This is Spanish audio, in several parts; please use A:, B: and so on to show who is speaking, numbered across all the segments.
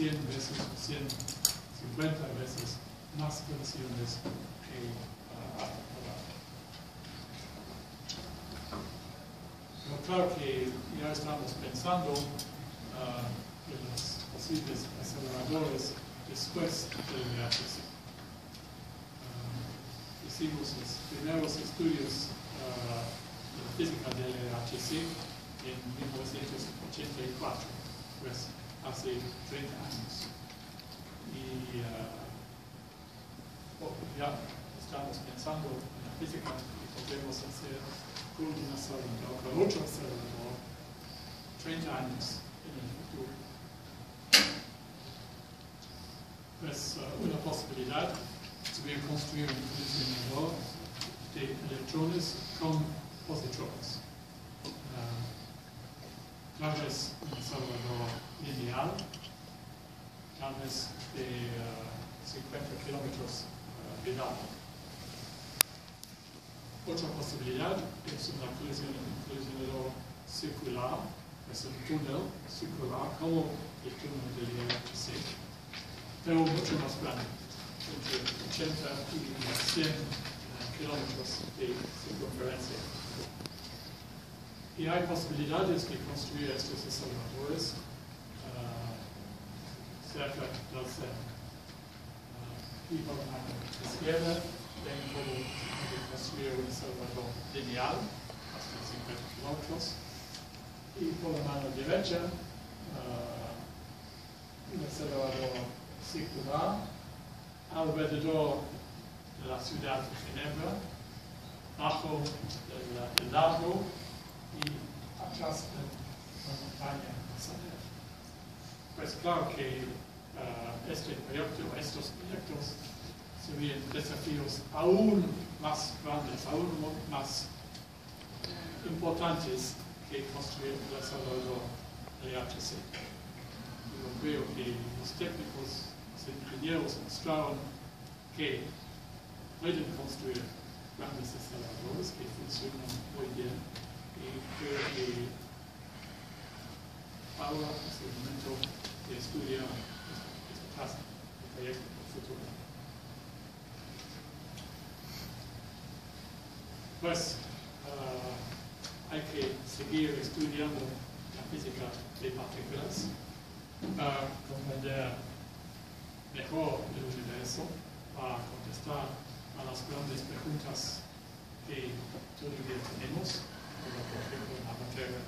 A: 100 veces o 150 veces más versiones que uh. Pero claro que ya estamos pensando uh, en los posibles aceleradores después del VHC. Uh, hicimos los primeros estudios uh, de física del VHC en 1984, pues hace 30 años. Y uh, ya estamos pensando en la física y podemos hacer un acelerador, con otro acelerador, 30 años en el futuro. Pues uh, una posibilidad sería construir un colisionador de electrones con positrones. Uh, tal vez un acelerador lineal, tal vez de uh, 50 kilómetros uh, de edad. Otra posibilidad es una colisión, colisionador circular, es túnel circular como el túnel del IRC, pero mucho más grande, entre 80 y 100 uh, kilómetros de circunferencia. Y hay posibilidades de construir estos aceleradores cerca del centro. Uh, y por la izquierda ven cómo construir un acelerador lineal hasta 50 kilómetros. Y por la mano derecha, uh, un acelerador circular alrededor de la ciudad de Ginebra, bajo el, el lago y atrás de la montaña. Pues claro que uh, este proyecto, estos proyectos serían desafíos aún más grandes, aún más importantes que construir el de HC. Yo creo que los técnicos, los ingenieros mostraron que pueden construir grandes aceleradores que funcionan muy bien y creo que ahora es el momento de estudiar este caso, el proyecto futuro. Pues uh, hay que seguir estudiando la física de partículas para comprender mejor el universo, para contestar a las grandes preguntas que todavía tenemos, como por ejemplo la materia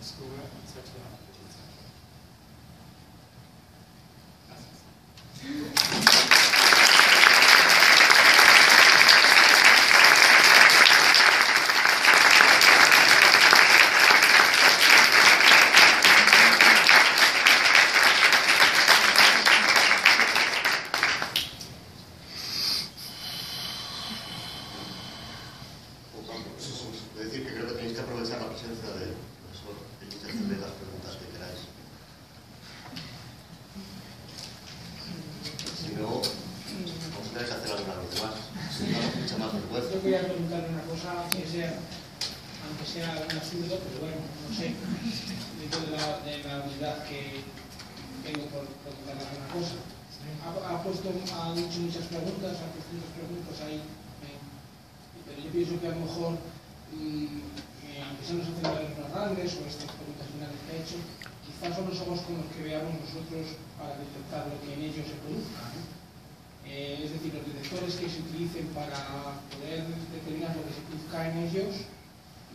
A: oscura, etc. Gracias.
B: decir que creo que tenéis que presencia del profesor y hacerle las preguntas que queráis. Si no, os tenéis que hacer alguna a los demás. Si no, mucha más vergüenza.
C: Yo quería preguntarle una cosa, aunque sea, aunque sea un absurdo, pero bueno, no sé, dentro de la, de la unidad que tengo por preguntarle alguna cosa. Ha, ha puesto, ha dicho muchas preguntas, ha puesto muchas preguntas ahí, eh, pero yo pienso que a lo mejor, mm, eh, aunque sean los aceleradores más grandes o estas preguntas finales que ha hecho, quizás solo somos como los que veamos nosotros para detectar lo que en ellos se produzca. Eh, es decir, los detectores que se utilicen para poder determinar lo que se produzca en ellos,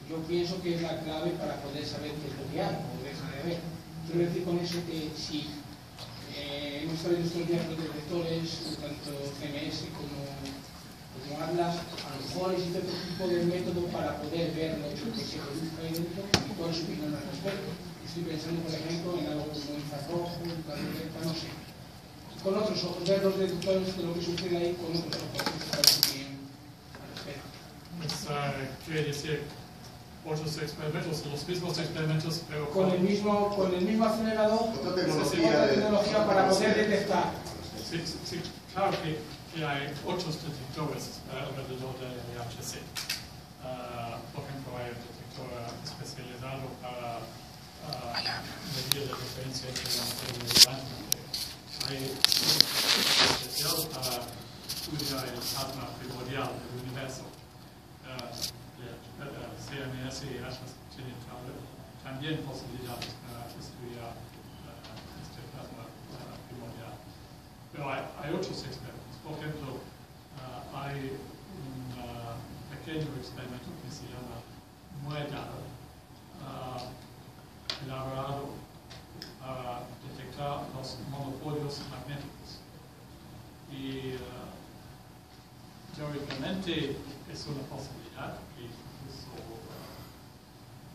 C: yo pienso que es la clave para poder saber qué es lo que hay o deja de haber. Quiero decir con eso que si eh, hemos sabido estos días los detectores, tanto CMS como, como Atlas, a lo mejor existe otro tipo de método para poder ver lo que se produzca ahí dentro y cuál es su opinión al respecto. Estoy pensando, por ejemplo, en algo como infrarrojo, ultravioleta, no sé con otros ojos, ver los detectores de lo que sucede ahí con otros ojos. Es opinión al respecto.
A: Pues, uh, quiere decir otros experimentos, los mismos experimentos, pero
C: Con el mismo, con el mismo acelerador,
B: Otra
C: otra
B: tecnología de-
C: tecnología para poder detectar.
A: Sí, sí, sí, claro que, que hay otros detectores uh, alrededor del LHC. Uh, por ejemplo, hay un detector especializado para uh, medir la diferencia entre la materia volante de hay un especial para estudiar el plasma primordial del universo. Uh, el, el CMS y Atlas tienen tal- también posibilidades para estudiar uh, este plasma uh, primordial. Pero hay, hay otros experimentos. Por ejemplo, uh, hay un uh, pequeño experimento que se llama MUEDAL, uh, elaborado para detectar los monopolios magnéticos. Y uh, teóricamente es una posibilidad que propuso,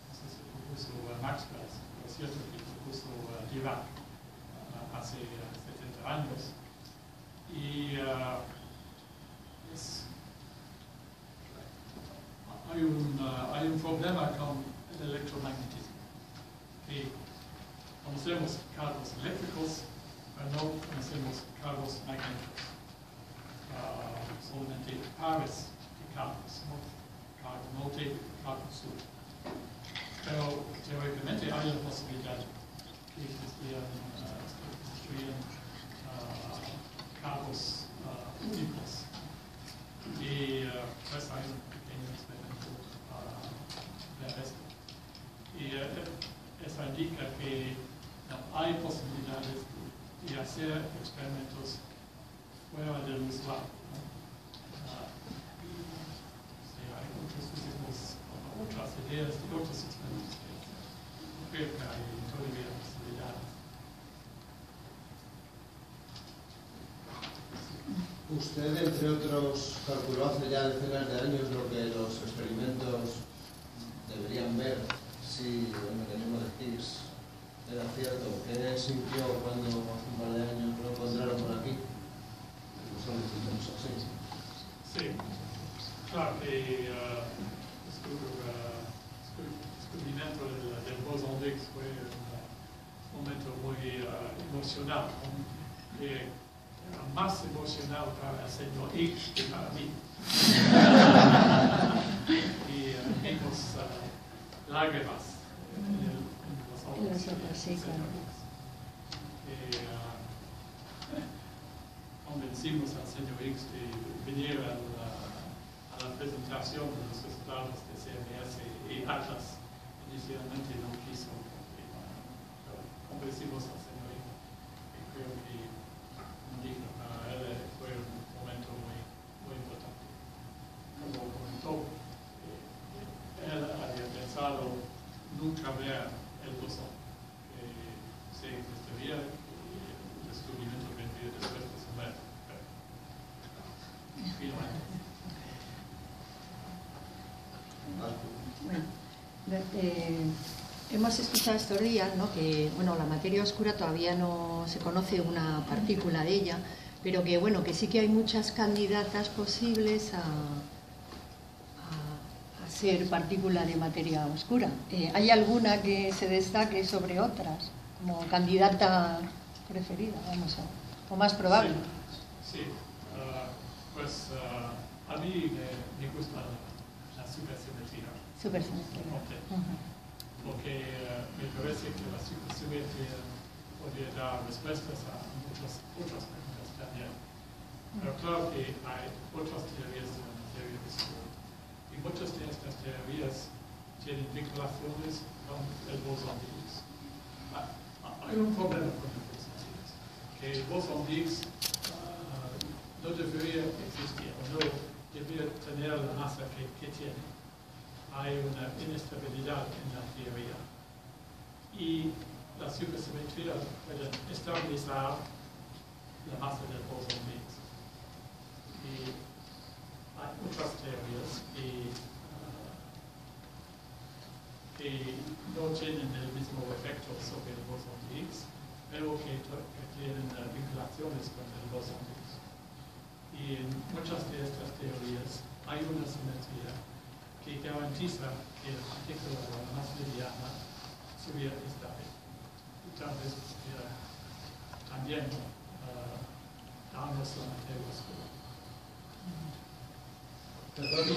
A: no sé si propuso Maxwell, pero cierto que propuso Dirac hace uh, 70 años. Y uh, es- hay, un, uh, hay un problema con el electromagnetismo, que conocemos cargos eléctricos, pero no conocemos cargos magnéticos. Solamente pares de cargos, no cargos sur. Pero teóricamente hay la posibilidad que existían, cargos ah, únicos. Y pues hay un pequeño experimento para ver esto. Y eso indica que hay posibilidades de, de hacer experimentos
D: Usted, entre otros, calculó hace ya decenas de años lo que los experimentos deberían ver si el mecanismo de Higgs era cierto. ¿Qué sintió cuando hace un par de años lo encontraron por aquí? Son distintos, sí.
A: Sí, claro que uh, su uh, su- descubrimiento del, del bosón de Higgs fue un momento muy uh, emocional, ¿no? que era más emocional para el señor Higgs que para mí. y uh, vimos uh, lágrimas en, el, en los ojos.
E: En los ojos, sí,
A: del señor
E: claro.
A: Higgs. Que, uh, convencimos al señor Higgs de venir a la, presentación de los resultados de CMS y Atlas. Inicialmente no quiso, bueno, pero convencimos al señor Higgs y creo que, para él eh, fue un momento muy, muy importante. Como comentó, eh, él había pensado nunca ver el bosón que se existiría y el descubrimiento vendría después de su muerte. Pero, finalmente.
E: Bueno, eh, hemos escuchado estos días ¿no? que bueno, la materia oscura todavía no se conoce una partícula de ella, pero que bueno, que sí que hay muchas candidatas posibles a, a- a ser partícula de materia oscura. Eh, ¿Hay alguna que se destaque sobre otras como candidata preferida, vamos a, o más probable?
A: Sí, sí. Ah, pues ah, a mí me, me gusta la, supersimetría.
E: Supersimetría.
A: Ok.
E: Ujú.
A: Porque eh, me parece que la supersimetría podría dar respuestas a muchas otras preguntas también. Pero claro que hay otras teorías de la materia oscura. Y muchas de estas teorías tienen vinculaciones con el bosón de Higgs. Hay un problema con el bosón de Higgs, que el bosón de Higgs ah, no debería existir, o no debería tener la masa que, que tiene hay una inestabilidad en la teoría. Y la supersimetría puede estabilizar la masa del bosón Higgs. Y hay otras teorías que, que no tienen el mismo efecto sobre el bosón Higgs, pero que, tienen vinculaciones con el bosón Higgs. Y en muchas de estas teorías hay una simetría que garantiza que la partícula más liviana sería estable. Y tal vez pudiera también ah, darnos la materia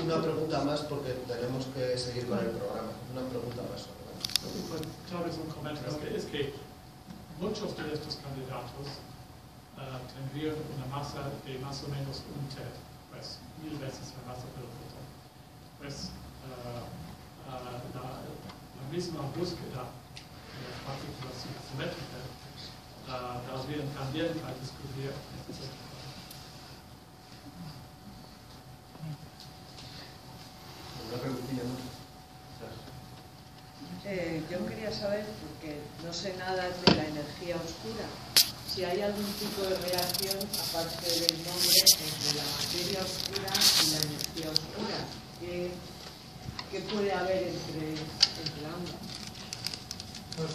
D: una pregunta más porque tenemos que seguir con el programa. Una pregunta más.
A: Pues, tal vez un comentario es que, es que muchos de estos candidatos ah, tendría una masa de más o menos un TeV, pues mil veces la masa del fotón. Pues ah, ah, la, la misma búsqueda de las partículas supersimétricas uh, nos vienen también a descubrir este
B: Una preguntilla.
F: Eh, yo quería saber, porque no sé nada de la energía oscura, si hay algún tipo de relación, aparte del nombre, entre la materia oscura y la energía oscura. ¿Qué, qué puede haber entre, entre ambas?
A: Pues,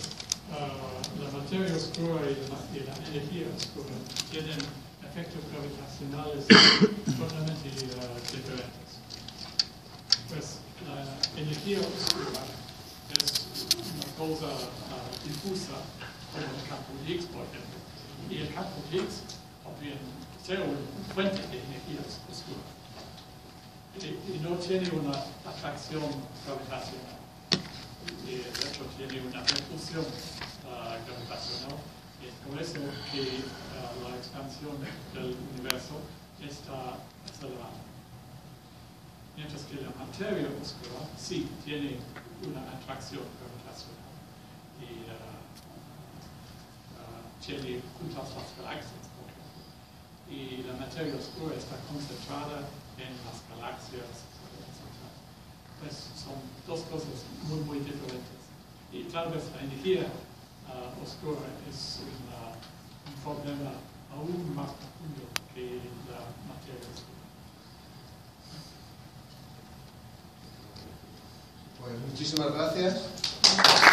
A: ah, la materia oscura y la, y la energía oscura tienen efectos gravitacionales totalmente ah, diferentes. Pues la energía oscura es una cosa ah, difusa como el campo Higgs, por ejemplo. Y el campo Higgs podría ser una fuente de energía oscura. Y, no tiene una atracción gravitacional y de hecho tiene una repulsión ah, gravitacional. Es por eso que ah, la expansión del universo está acelerada. Mientras que la materia oscura sí tiene una atracción gravitacional y ah, tiene juntas las galaxias. Y la materia oscura está concentrada en las galaxias, etc pues son dos cosas muy, muy diferentes. Y tal vez la energía ah, oscura es una- un problema aún más profundo que la materia oscura.
D: Pues muchísimas gracias.